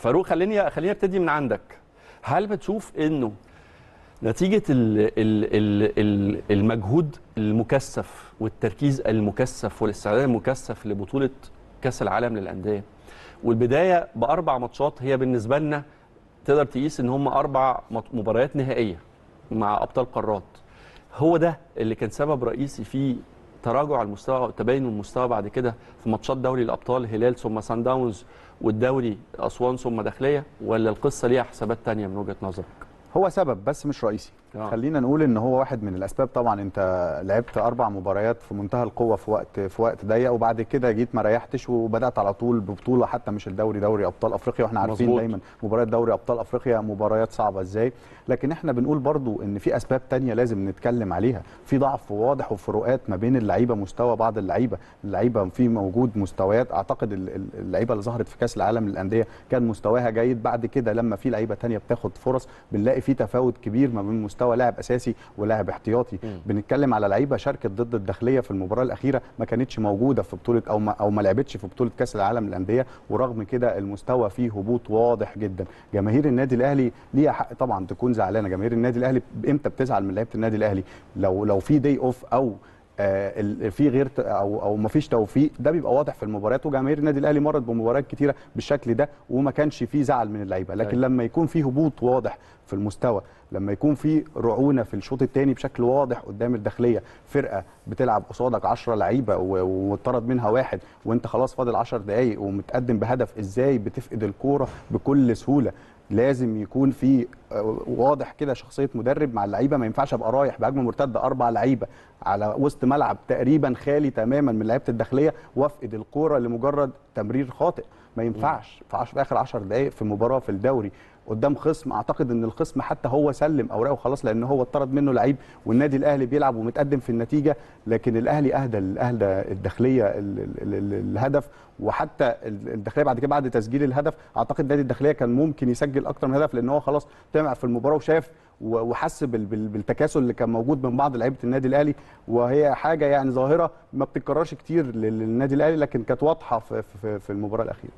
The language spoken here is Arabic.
فاروق خليني خليني ابتدي من عندك. هل بتشوف إنه نتيجة ال ال ال ال المجهود المكثف والتركيز المكثف والاستعداد المكثف لبطولة كأس العالم للأندية؟ والبداية بأربع ماتشات هي بالنسبة لنا تقدر تقيس إن هم أربع مباريات نهائية مع أبطال قارات. هو ده اللي كان سبب رئيسي في تراجع المستوى وتباين المستوى بعد كده في ماتشات دوري الأبطال هلال ثم سان داونز والدوري أسوان ثم داخلية ولا القصة ليها حسابات تانية من وجهة نظرك؟ هو سبب بس مش رئيسي آه. خلينا نقول إن هو واحد من الأسباب طبعا أنت لعبت أربع مباريات في منتهى القوة في وقت في وقت ضيق وبعد كده جيت ما ريحتش وبدأت على طول ببطولة حتى مش الدوري دوري أبطال أفريقيا وإحنا عارفين مظبوط. دايما مباريات دوري أبطال أفريقيا مباريات صعبة إزاي. لكن إحنا بنقول برضو إن في أسباب تانية لازم نتكلم عليها. في ضعف واضح وفروقات ما بين اللعيبة مستوى بعض اللعيبة. اللعيبة في موجود مستويات. أعتقد ال- ال- اللعيبة اللي ظهرت في كأس العالم للأندية كان مستواها جيد. بعد كده لما في لعيبة تانية بتاخد فرص بنلاقي في تفاوت كبير ما بين مستوى لاعب أساسي ولاعب احتياطي. بنتكلم على لعيبة شاركت ضد الداخلية في المباراة الأخيرة ما كانتش موجودة في بطولة أو ما أو ما لعبتش في بطولة كأس العالم للأندية ورغم كده المستوى فيه هبوط واضح جدا. جماهير النادي الأهلي ليها حق طبعا تكون زعلانة. جماهير النادي الأهلي إمتى بتزعل من لعيبة النادي الأهلي؟ لو لو في دي اوف أو في غير أو أو ما فيش توفيق. ده بيبقى واضح في المباريات. وجماهير النادي الأهلي مرت بمباريات كتيرة بالشكل ده وما كانش فيه زعل من اللعيبة. لكن أيوة. لما يكون في هبوط واضح في المستوى لما يكون في رعونة في الشوط الثاني بشكل واضح قدام الداخلية فرقة بتلعب قصادك 10 لعيبة واتطرد منها واحد وانت خلاص فاضل 10 دقائق ومتقدم بهدف إزاي بتفقد الكورة بكل سهولة؟ لازم يكون في آه، واضح كده شخصية مدرب مع اللعيبة. ما ينفعش أبقى رايح بهجمة مرتدة أربع لعيبة على وسط ملعب تقريبا خالي تماما من لعيبة الداخلية وافقد الكورة لمجرد تمرير خاطئ. ما ينفعش في. في آخر 10 دقائق في مباراة في الدوري قدام خصم. أعتقد إن الخصم حتى هو سلم أوراقه خلاص لأن هو اتطرد منه لعيب والنادي الأهلي بيلعب ومتقدم في النتيجة. لكن الأهلي أهدى أهدى الداخلية ال... ال... ال... الهدف. وحتى ال- الداخلية بعد كده بعد تسجيل الهدف أعتقد نادي الداخلية كان ممكن يسجل أكتر من هدف لأن هو خلاص طمع في المباراة وشاف وحس بال- بال- بالتكاسل اللي كان موجود من بعض لعيبة النادي الأهلي وهي حاجة يعني ظاهرة ما بتتكررش كتير لل- للنادي الأهلي لكن كانت واضحة في المباراة الأخيرة.